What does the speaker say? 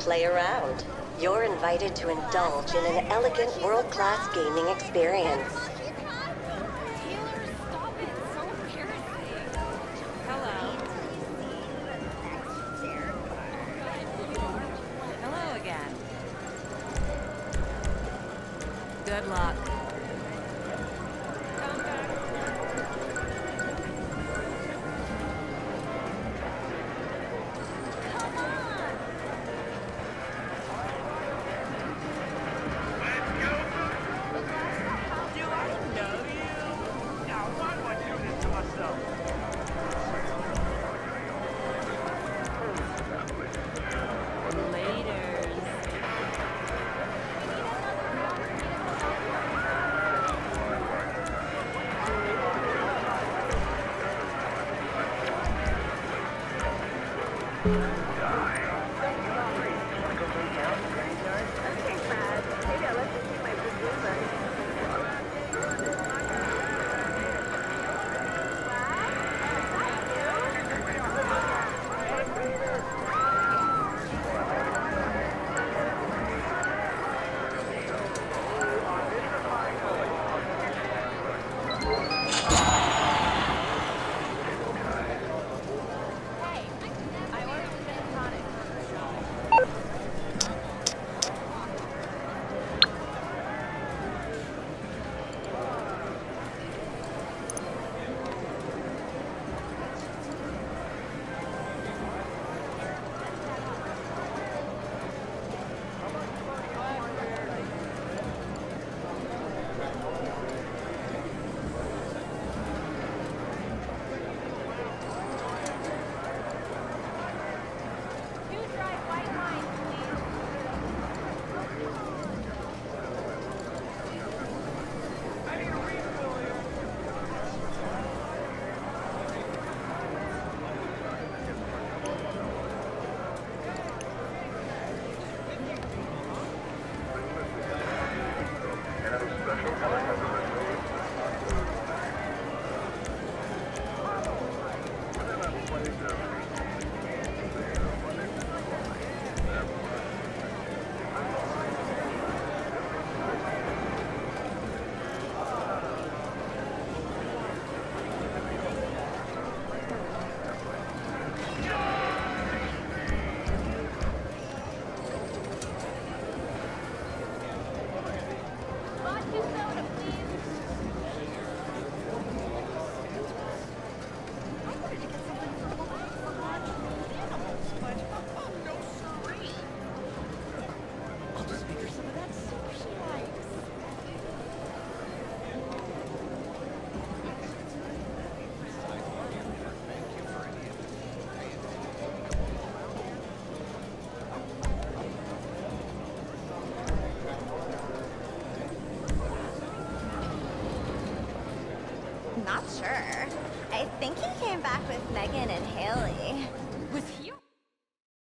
play around. You're invited to indulge in an elegant world-class gaming experience. Hello again. Good luck. Hey, Not sure. I think he came back with Megan and Haley. With you?